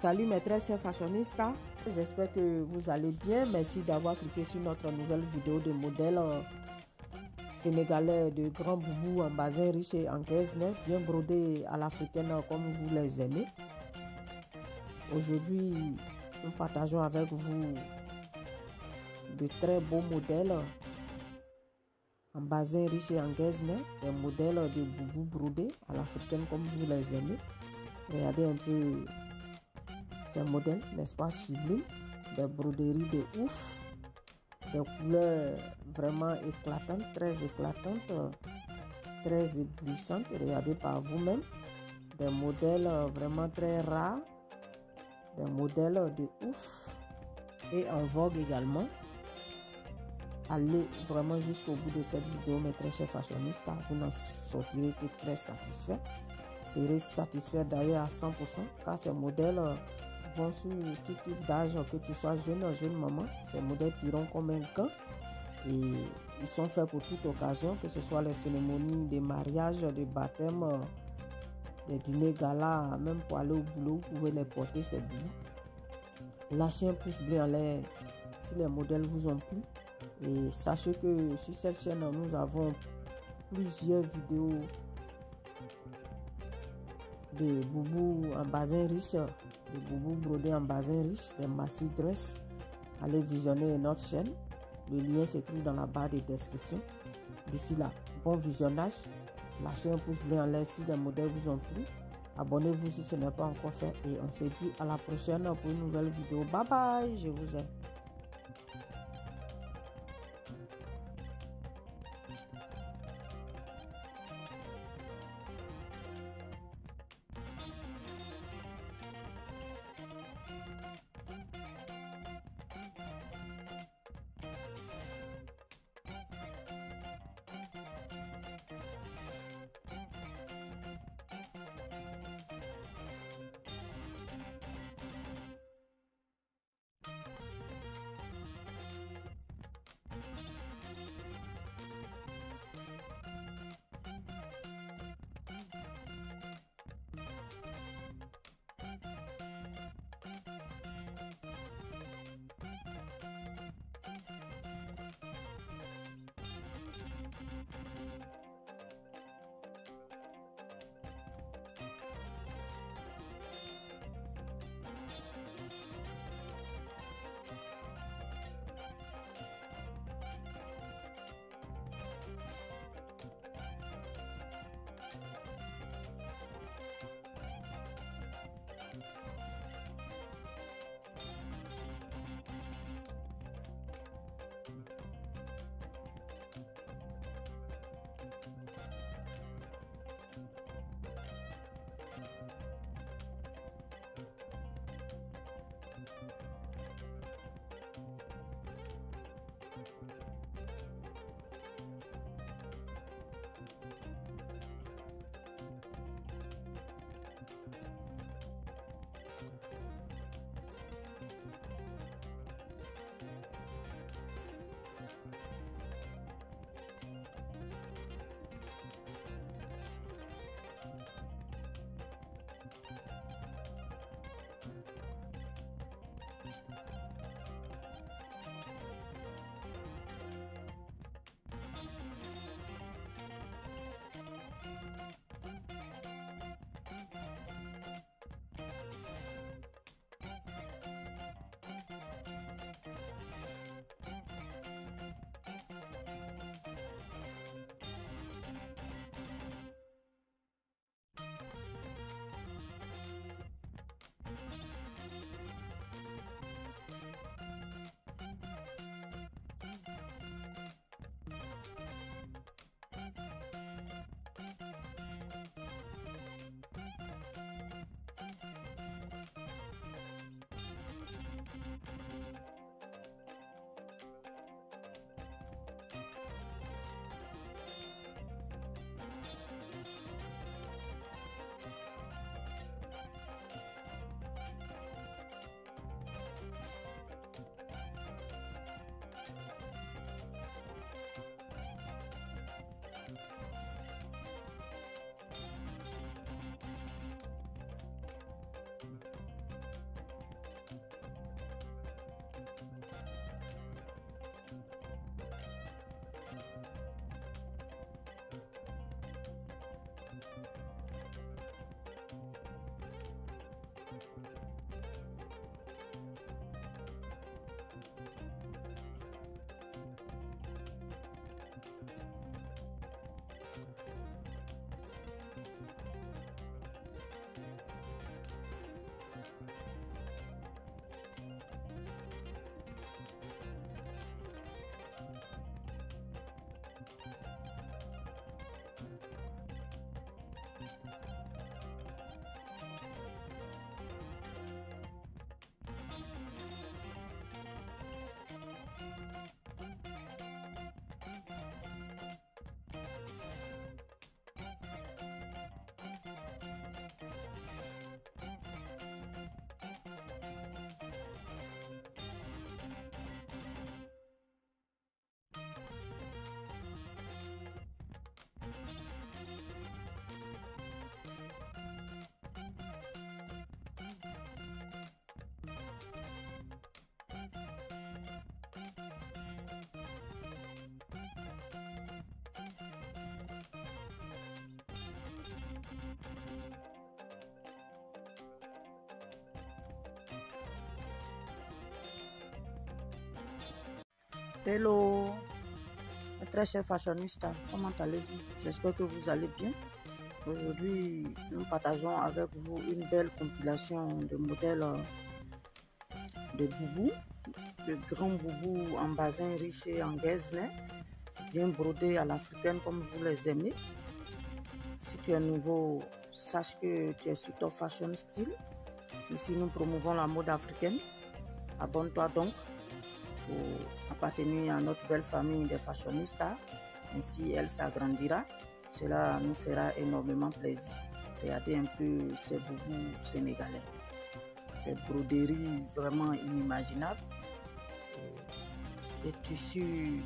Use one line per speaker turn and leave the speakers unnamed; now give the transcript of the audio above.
Salut mes très chers fashionistas, j'espère que vous allez bien. Merci d'avoir cliqué sur notre nouvelle vidéo de modèle euh, sénégalais de grand boubou en basin riche et en net, bien brodé à l'africaine comme vous les aimez. Aujourd'hui, nous partageons avec vous de très beaux modèles en basin riche et en net, des modèles de boubou brodé à l'africaine comme vous les aimez. Regardez un peu ces modèles, n'est-ce pas, sublimes, des broderies de ouf, des couleurs vraiment éclatantes, très éclatantes, très éblouissantes. Regardez par vous-même, des modèles vraiment très rares, des modèles de ouf et en vogue également. Allez vraiment jusqu'au bout de cette vidéo, mes très chers fashionistes, vous n'en sortirez que très satisfait. Serez satisfait d'ailleurs à 100% car ces modèles vont sur tout type d'âge, que tu sois jeune ou jeune maman. Ces modèles tireront comme un camp et ils sont faits pour toute occasion, que ce soit les cérémonies de mariage, de baptême, des dîners gala, même pour aller au boulot, vous pouvez les porter ces billets. Lâchez un pouce bleu en l'air si les modèles vous ont plu. Et sachez que sur cette chaîne, nous avons plusieurs vidéos de boubou en basin riche de boubou brodé en basin riche, des massifs dress. Allez visionner notre chaîne. Le lien se trouve dans la barre de description. D'ici là, bon visionnage. Lâchez un pouce bleu en l'air si les modèles vous ont plu. Abonnez-vous si ce n'est pas encore fait. Et on se dit à la prochaine pour une nouvelle vidéo. Bye bye, je vous aime.
Hello, très cher fashionista, comment allez-vous? J'espère que vous allez bien. Aujourd'hui, nous partageons avec vous une belle compilation de modèles de boubou, de grands boubous en basin riche et en guesne, bien brodés à l'africaine comme vous les aimez. Si tu es nouveau, sache que tu es sur ton fashion style. Ici, nous promouvons la mode africaine. Abonne-toi donc pour appartenir à notre belle famille des fashionistas. Ainsi, elle s'agrandira. Cela nous fera énormément plaisir. Regardez un peu ces boubous sénégalais. Ces broderies vraiment inimaginables. Des tissus